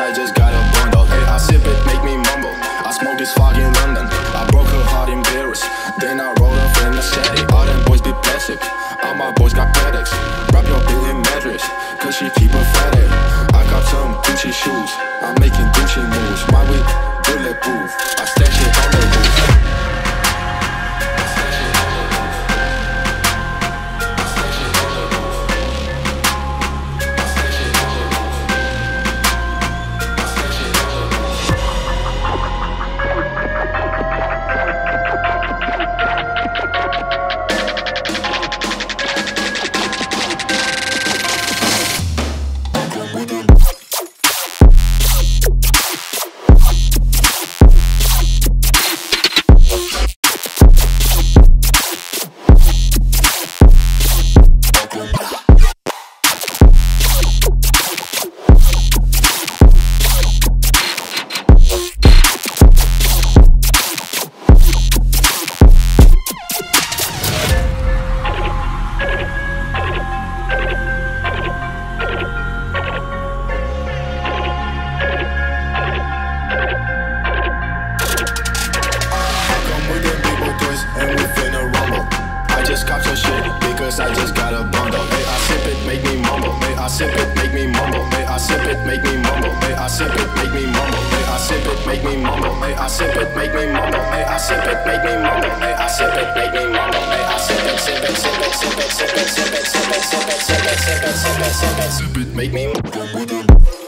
I just got a bundle. Hey, I sip it, make me mumble. I smoke this fog in London. I broke her heart in Paris. Then I rolled up in the city. All them boys be plastic. All my boys got paddocks. Wrap your bill in mattress. Cause she keep a fatty. I got some Gucci shoes. I'm making Gucci moves. My weed bulletproof. I stash it on cop some shit because I just got a bundle. Hey, I sip it, make me mumble. Hey, I sip it, make me mumble. Hey, I sip it, make me mumble. Hey, I sip it, make me mumble. Hey, I sip it, make me mumble. Hey, I sip it, make me mumble. Hey, I sip it, make me mumble. Hey, I sip it, make me mumble. Hey, I sip it, sip it, sip it, sip it, sip it, sip it, sip it, sip it, sip it, sip it, sip it, sip it, make me mumble.